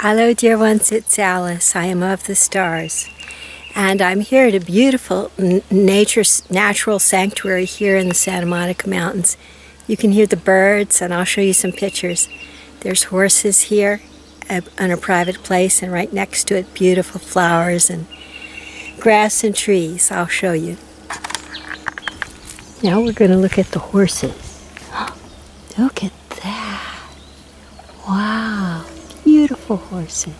Hello, dear ones, it's Alice. I am of the stars. And I'm here at a beautiful nature, natural sanctuary here in the Santa Monica Mountains. You can hear the birds, and I'll show you some pictures. There's horses here on a private place, and right next to it, beautiful flowers and grass and trees. I'll show you. Now we're going to look at the horses. Look at that. Wow beautiful horses.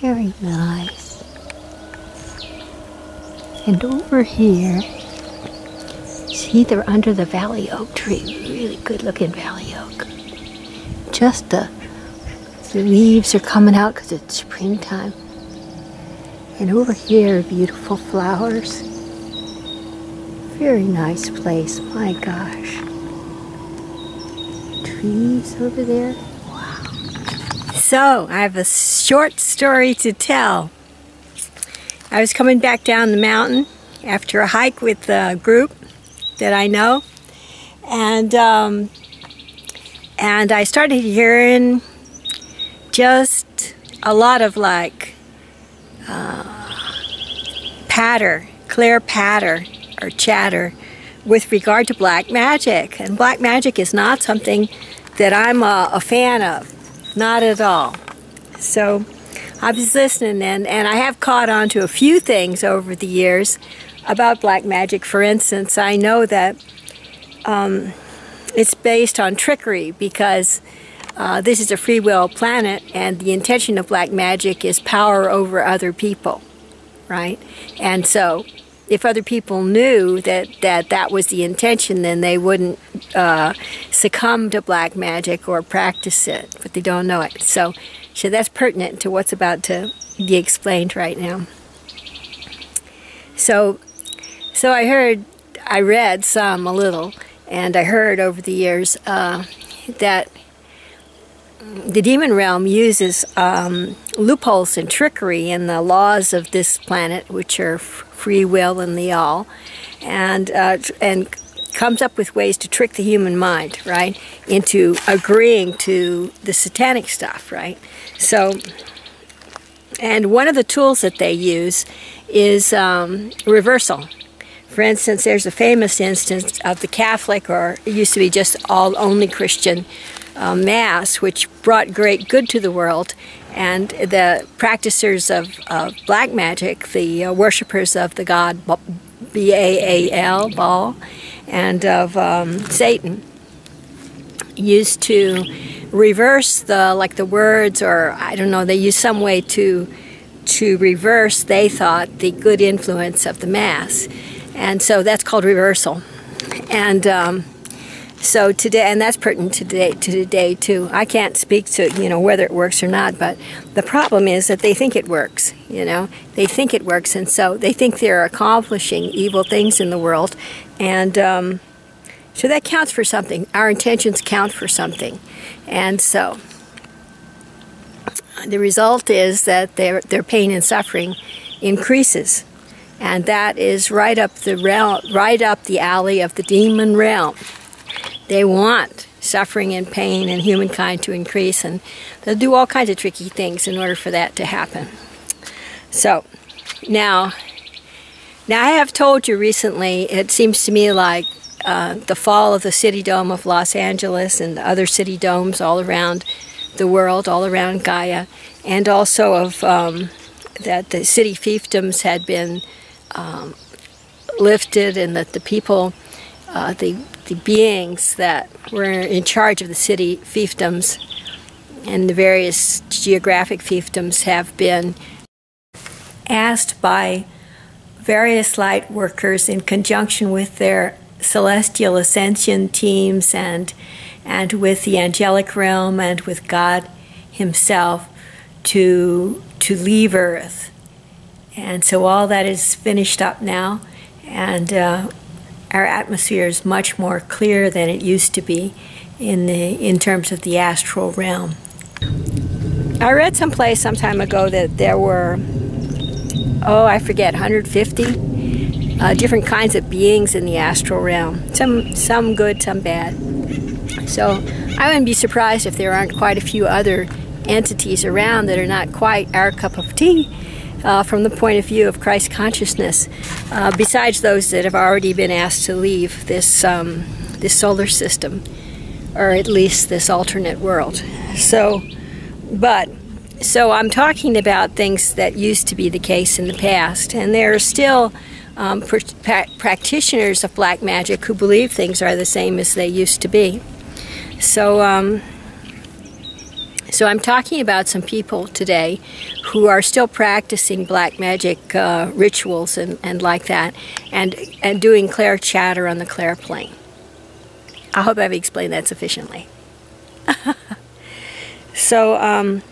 Very nice. And over here, see they're under the valley oak tree. Really good looking valley oak. Just the, the leaves are coming out because it's springtime. And over here, beautiful flowers. Very nice place, my gosh. Trees over there. So, I have a short story to tell. I was coming back down the mountain after a hike with a group that I know, and um, and I started hearing just a lot of like uh, patter, clear patter or chatter with regard to black magic. And black magic is not something that I'm a, a fan of. Not at all. So I was listening, and, and I have caught on to a few things over the years about black magic. For instance, I know that um, it's based on trickery because uh, this is a free will planet, and the intention of black magic is power over other people, right? And so if other people knew that, that that was the intention, then they wouldn't uh, succumb to black magic or practice it, but they don't know it. So, so that's pertinent to what's about to be explained right now. So, so I heard, I read some a little, and I heard over the years uh, that the demon realm uses um, loopholes and trickery in the laws of this planet, which are free will and the all, and uh, and comes up with ways to trick the human mind, right, into agreeing to the satanic stuff, right? So, and one of the tools that they use is um, reversal. For instance, there's a famous instance of the Catholic, or it used to be just all only Christian uh, Mass, which brought great good to the world. And the practitioners of, black magic, the uh, worshippers of the god B A A L, Baal, and of um, Satan, used to reverse the like the words, or I don't know, they used some way to to reverse. They thought the good influence of the mass, and so that's called reversal. And um, so today, and that's pertinent to today, to today too. I can't speak to you know whether it works or not, but the problem is that they think it works. You know, they think it works, and so they think they're accomplishing evil things in the world, and um, so that counts for something. Our intentions count for something, and so the result is that their their pain and suffering increases, and that is right up the realm, right up the alley of the demon realm. They want suffering and pain and humankind to increase, and they'll do all kinds of tricky things in order for that to happen. So, now, now I have told you recently, it seems to me like uh, the fall of the city dome of Los Angeles and the other city domes all around the world, all around Gaia, and also of um, that the city fiefdoms had been um, lifted and that the people, uh, the the beings that were in charge of the city fiefdoms and the various geographic fiefdoms have been asked by various light workers in conjunction with their celestial ascension teams and and with the angelic realm and with God himself to to leave earth. And so all that is finished up now and uh, our atmosphere is much more clear than it used to be in the in terms of the astral realm. I read someplace some time ago that there were oh I forget 150 uh, different kinds of beings in the astral realm. Some some good, some bad. So I wouldn't be surprised if there aren't quite a few other entities around that are not quite our cup of tea uh, from the point of view of Christ consciousness, uh, besides those that have already been asked to leave this, um, this solar system, or at least this alternate world. So, but, so I'm talking about things that used to be the case in the past, and there are still um, pra practitioners of black magic who believe things are the same as they used to be. So, um, so I'm talking about some people today who are still practicing black magic uh, rituals and, and like that, and and doing clair chatter on the clair plane. I hope I've explained that sufficiently. so, um,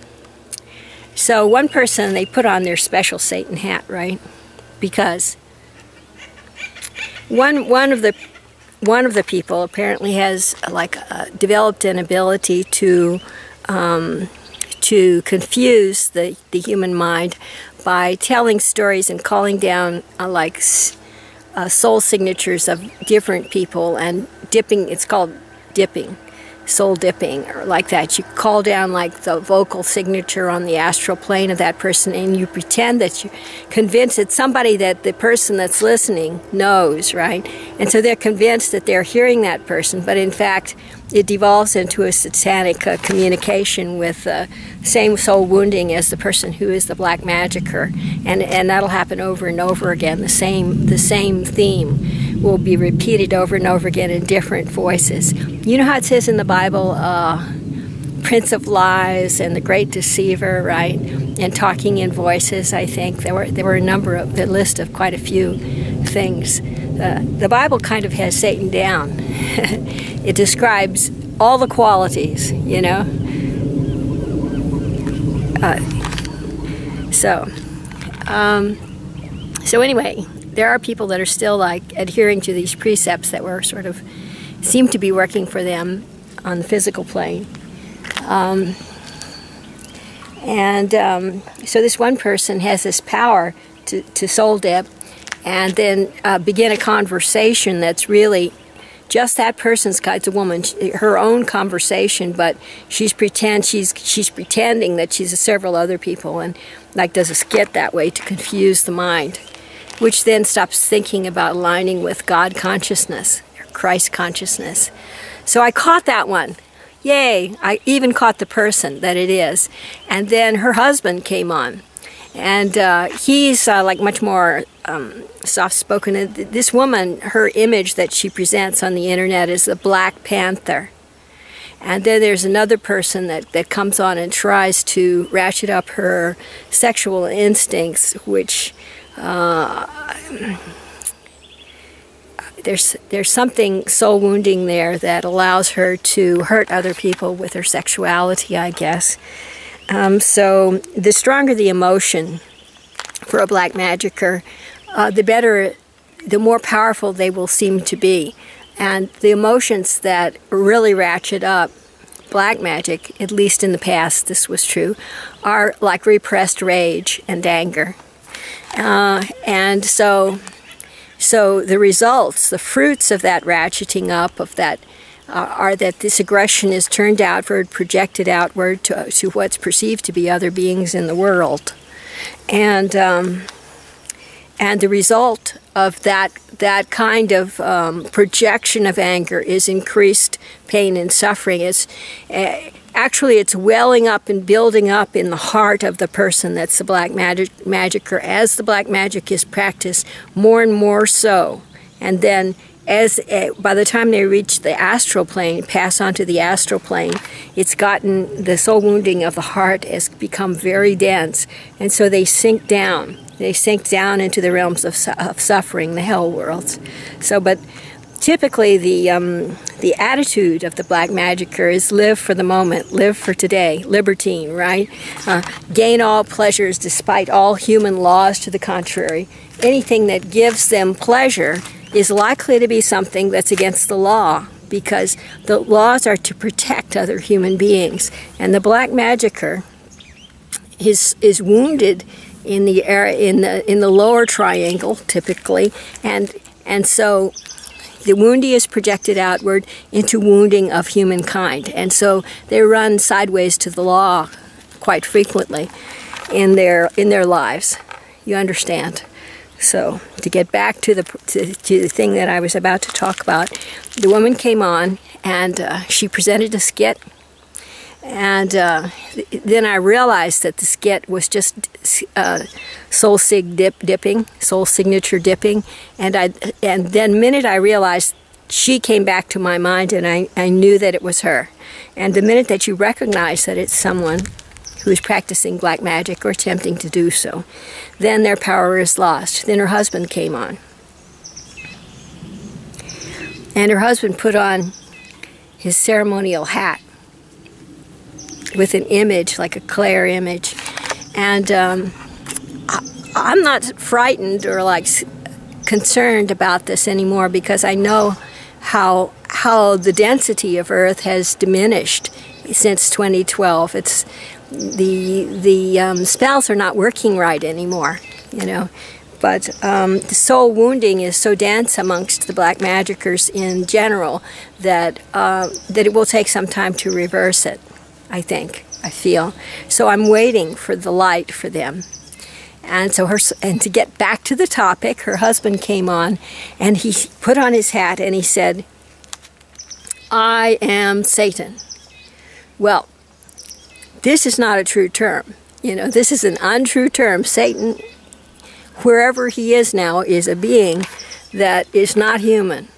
so one person they put on their special Satan hat, right? Because one one of the one of the people apparently has like uh, developed an ability to um, to confuse the the human mind by telling stories and calling down uh, like uh, soul signatures of different people and dipping. It's called dipping soul dipping or like that. You call down like the vocal signature on the astral plane of that person and you pretend that you convince it's somebody that the person that's listening knows, right? And so they're convinced that they're hearing that person, but in fact, it devolves into a satanic uh, communication with the uh, same soul wounding as the person who is the black magicer, and and that'll happen over and over again. The same the same theme will be repeated over and over again in different voices. You know how it says in the Bible, uh, Prince of Lies and the Great Deceiver, right? And talking in voices. I think there were there were a number of the list of quite a few things. Uh, the Bible kind of has Satan down. it describes all the qualities, you know. Uh, so, um, so anyway, there are people that are still like adhering to these precepts that were sort of seem to be working for them on the physical plane. Um, and um, so this one person has this power to, to soul dip and then uh, begin a conversation that's really just that person's it's a woman her own conversation but she's pretend she's she's pretending that she's several other people and like does a skit that way to confuse the mind which then stops thinking about aligning with god consciousness or christ consciousness. So i caught that one yay i even caught the person that it is and then her husband came on and uh, he's uh, like much more um, soft-spoken. This woman, her image that she presents on the internet is the Black Panther. And then there's another person that, that comes on and tries to ratchet up her sexual instincts, which uh, there's there's something so wounding there that allows her to hurt other people with her sexuality, I guess. Um, so the stronger the emotion for a black magicer, uh, the better, the more powerful they will seem to be. And the emotions that really ratchet up black magic, at least in the past this was true, are like repressed rage and anger. Uh, and so, so the results, the fruits of that ratcheting up, of that uh, are that this aggression is turned outward, projected outward to, to what's perceived to be other beings in the world. And, um, and the result of that, that kind of um, projection of anger is increased pain and suffering. It's, uh, actually, it's welling up and building up in the heart of the person that's the black magic, magicer as the black magic is practiced more and more so. And then as uh, by the time they reach the astral plane, pass on to the astral plane, it's gotten the soul wounding of the heart has become very dense, and so they sink down. They sink down into the realms of, su of suffering, the hell worlds. So, but typically the um, the attitude of the black magicer is live for the moment, live for today, libertine, right? Uh, gain all pleasures despite all human laws to the contrary. Anything that gives them pleasure is likely to be something that's against the law because the laws are to protect other human beings. And the black magicker is, is wounded in the area in the in the lower triangle typically and and so the wounding is projected outward into wounding of humankind and so they run sideways to the law quite frequently in their in their lives. You understand? So to get back to the to, to the thing that I was about to talk about, the woman came on and uh, she presented a skit, and uh, then I realized that the skit was just uh, soul sig dip dipping, soul signature dipping, and I and then minute I realized she came back to my mind and I, I knew that it was her. And the minute that you recognize that it's someone who is practicing black magic or attempting to do so, then their power is lost. Then her husband came on. And her husband put on his ceremonial hat with an image, like a clair image. And um, I, am not frightened or like concerned about this anymore because I know how how the density of Earth has diminished since 2012. It's the the um, spells are not working right anymore, you know. But um, the soul wounding is so dense amongst the black magickers in general that uh, that it will take some time to reverse it. I think I feel so. I'm waiting for the light for them. And so her and to get back to the topic, her husband came on and he put on his hat and he said, "I am Satan." Well, this is not a true term. You know, this is an untrue term. Satan, wherever he is now, is a being that is not human.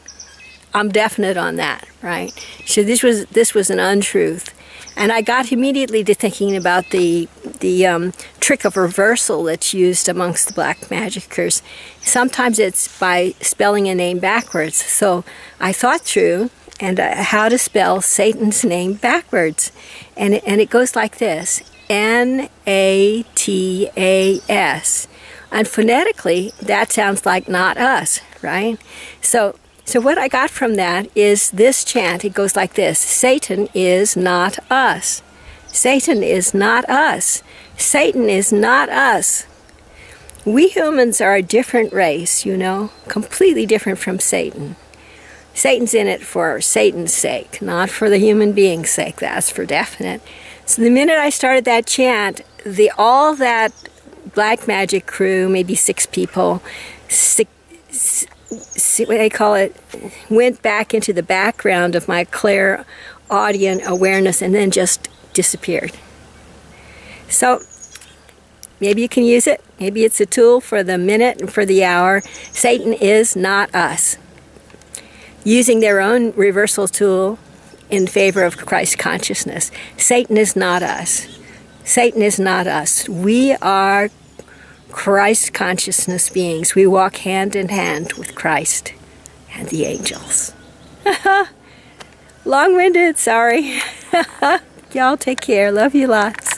I'm definite on that, right? So this was this was an untruth, and I got immediately to thinking about the the um, trick of reversal that's used amongst the black magickers. Sometimes it's by spelling a name backwards. So I thought through and uh, how to spell Satan's name backwards. And it, and it goes like this N A T A S. And phonetically, that sounds like not us, right? So, so what I got from that is this chant. It goes like this Satan is not us. Satan is not us. Satan is not us. We humans are a different race, you know, completely different from Satan. Satan's in it for Satan's sake, not for the human being's sake. That's for definite. So the minute I started that chant, the all that black magic crew, maybe six people, six, what they call it, went back into the background of my clair audience awareness and then just disappeared. So maybe you can use it. Maybe it's a tool for the minute and for the hour. Satan is not us using their own reversal tool in favor of Christ consciousness. Satan is not us. Satan is not us. We are Christ consciousness beings. We walk hand in hand with Christ and the angels. Long winded, sorry. Y'all take care. Love you lots.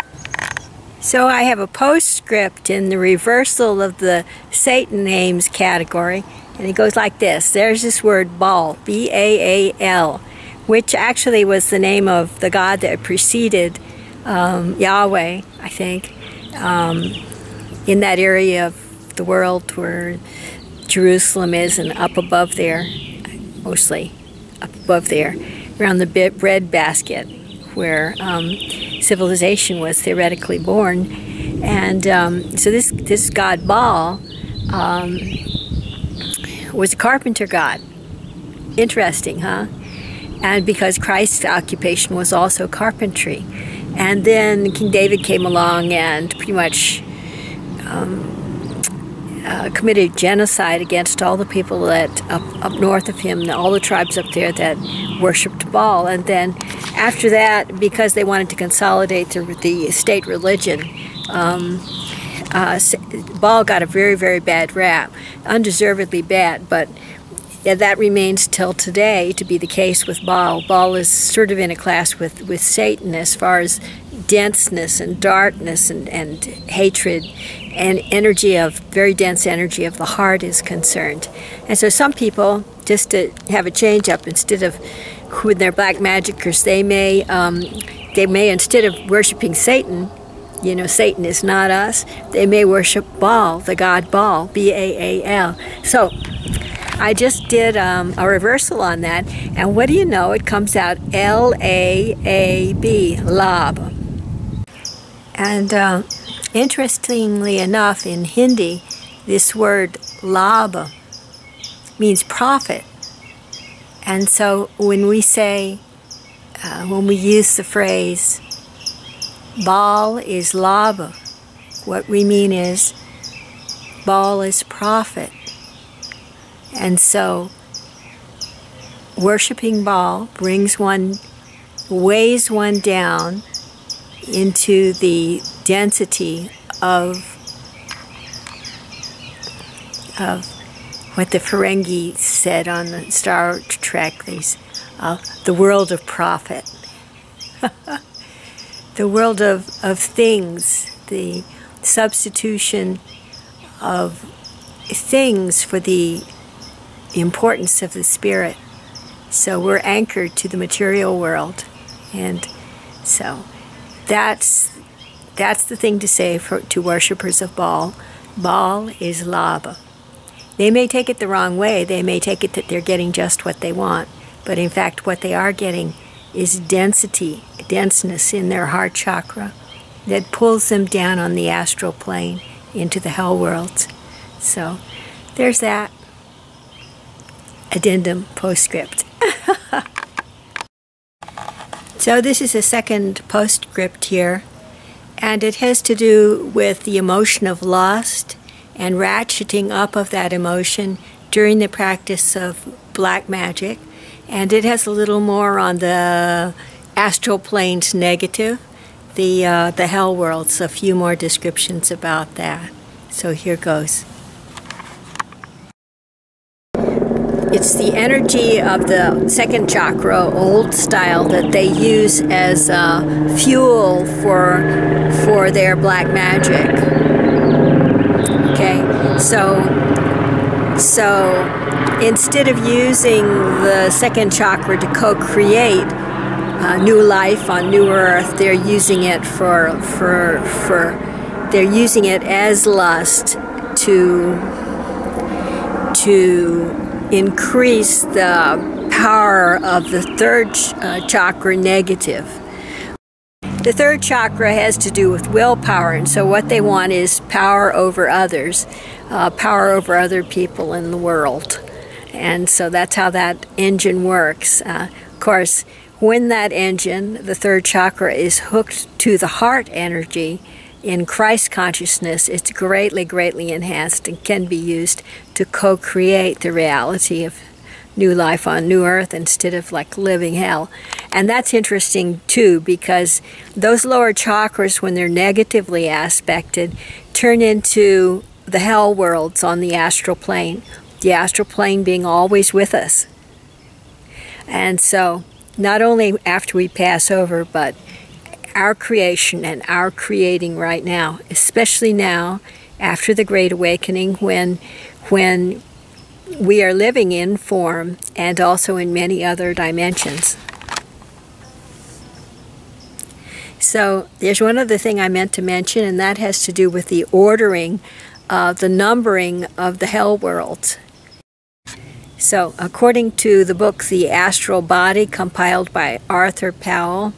So I have a postscript in the reversal of the Satan names category. And it goes like this. There's this word Baal, B A A L, which actually was the name of the god that preceded um, Yahweh, I think, um, in that area of the world where Jerusalem is and up above there, mostly up above there, around the bread basket where um, civilization was theoretically born. And um, so this, this god Baal um, was a carpenter god. Interesting, huh? And because Christ's occupation was also carpentry. And then King David came along and pretty much um, uh, committed genocide against all the people that up, up north of him, all the tribes up there that worshipped Baal. And then after that, because they wanted to consolidate the, the state religion, um, uh, Baal got a very, very bad rap, undeservedly bad, but yeah, that remains till today to be the case with Baal. Baal is sort of in a class with, with Satan as far as denseness and darkness and, and hatred and energy of very dense energy of the heart is concerned. And so some people, just to have a change up, instead of with their black magicers, they may um, they may instead of worshiping Satan, you know, Satan is not us. They may worship Baal, the god Baal, B A A L. So I just did um, a reversal on that, and what do you know? It comes out L A A B, Lab. And uh, interestingly enough, in Hindi, this word labha means profit. And so when we say, uh, when we use the phrase, Baal is labha, what we mean is, Baal is profit. And so worshiping Baal brings one, weighs one down into the density of, of what the Ferengi said on the Star Trek, these, uh, the world of profit. the world of, of things, the substitution of things for the importance of the spirit. So we're anchored to the material world. And so that's that's the thing to say for, to worshippers of Baal. Baal is labha. They may take it the wrong way. They may take it that they're getting just what they want. But in fact, what they are getting is density, denseness in their heart chakra that pulls them down on the astral plane into the hell worlds. So there's that. Addendum postscript. So this is a second postscript here, and it has to do with the emotion of lust and ratcheting up of that emotion during the practice of black magic. And it has a little more on the astral planes negative, the, uh, the hell worlds, a few more descriptions about that. So here goes. It's the energy of the second chakra, old style, that they use as uh, fuel for for their black magic. Okay, so so instead of using the second chakra to co-create uh, new life on new earth, they're using it for for for they're using it as lust to to increase the power of the third uh, chakra negative. The third chakra has to do with willpower, and so what they want is power over others, uh, power over other people in the world. And so that's how that engine works. Uh, of course, when that engine, the third chakra, is hooked to the heart energy, in Christ consciousness, it's greatly, greatly enhanced and can be used to co create the reality of new life on new earth instead of like living hell. And that's interesting too because those lower chakras, when they're negatively aspected, turn into the hell worlds on the astral plane, the astral plane being always with us. And so, not only after we pass over, but our creation and our creating right now, especially now after the Great Awakening when when we are living in form and also in many other dimensions. So there's one other thing I meant to mention, and that has to do with the ordering, the numbering of the hell worlds. So, according to the book The Astral Body, compiled by Arthur Powell,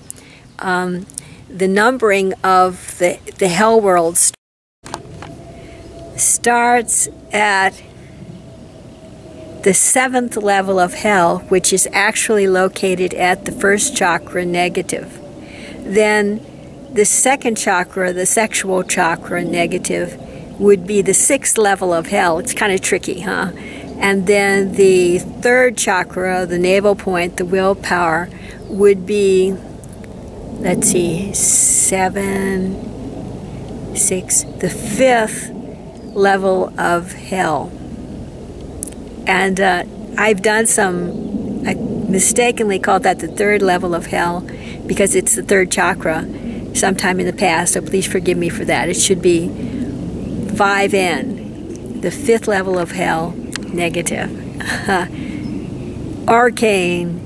um, the numbering of the, the hell worlds starts at the seventh level of hell, which is actually located at the first chakra negative. Then the second chakra, the sexual chakra negative, would be the sixth level of hell. It's kind of tricky, huh? And then the third chakra, the navel point, the willpower, would be let's see, seven, six, the fifth level of hell. And uh, I've done some, I mistakenly called that the third level of hell because it's the third chakra sometime in the past, so please forgive me for that. It should be 5N, the fifth level of hell, negative. Arcane